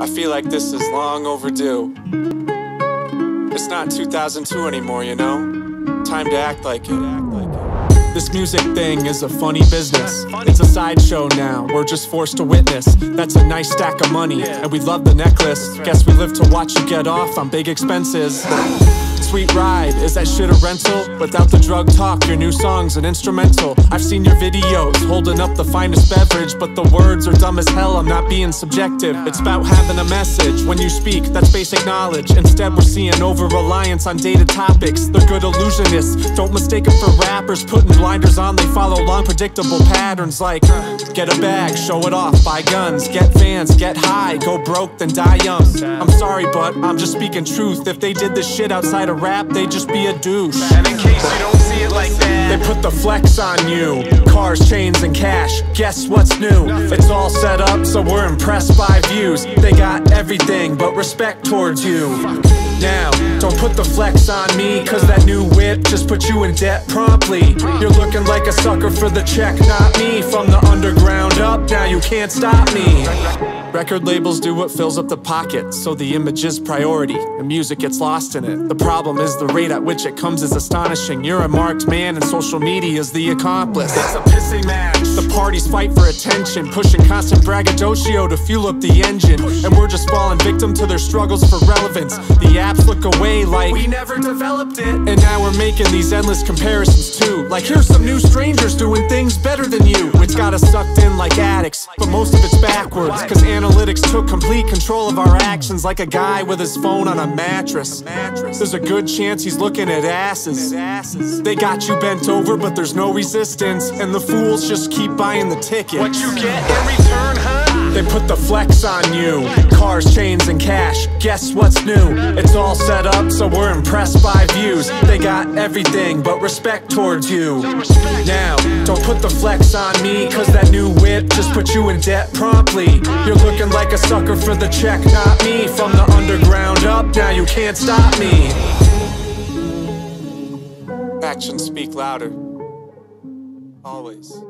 I feel like this is long overdue. It's not 2002 anymore, you know? Time to act like it. Act like it. This music thing is a funny business. It's a sideshow now, we're just forced to witness. That's a nice stack of money, and we love the necklace. Guess we live to watch you get off on big expenses. Sweet ride, is that shit a rental? Without the drug talk, your new song's an instrumental. I've seen your videos, holding up the finest beverage, but the words are dumb as hell, I'm not being subjective. It's about having a message. When you speak, that's basic knowledge. Instead, we're seeing over reliance on dated topics. They're good illusionists, don't mistake them for rappers. Putting blinders on, they follow long, predictable patterns like get a bag, show it off, buy guns, get fans, get high, go broke, then die young. I'm sorry, but I'm just speaking truth. If they did this shit outside of rap, they just be a douche. And in case you don't see it like that, They put the flex on you. Cars, chains, and cash. Guess what's new? It's all set up, so we're impressed by views. They got everything but respect towards you. Now, don't put the flex on me, cause that new whip just put you in debt promptly. You're looking like a sucker for the check, not me. From the underground up, now you can't stop me. Record labels do what fills up the pocket, so the image is priority, and music gets lost in it. The problem is the rate at which it comes is astonishing. You're a marked man, and social media is the accomplice. it's a pissing match. The parties fight for attention, pushing constant braggadocio to fuel up the engine. And we're just falling victim to their struggles for relevance. The look away like We never developed it. and now we're making these endless comparisons too. Like here's some new strangers doing things better than you. It's got us sucked in like addicts, but most of it's backwards. Cause analytics took complete control of our actions like a guy with his phone on a mattress. There's a good chance he's looking at asses. They got you bent over, but there's no resistance. And the fools just keep buying the tickets. What you get in return, huh? They put the flex on you. Cars, chains, and cash. Guess what's new? It's all set up, so we're impressed by views. They got everything but respect towards you. Now, don't put the flex on me, cause that new whip just put you in debt promptly. You're looking like a sucker for the check, not me. From the underground up, now you can't stop me. Actions speak louder. Always.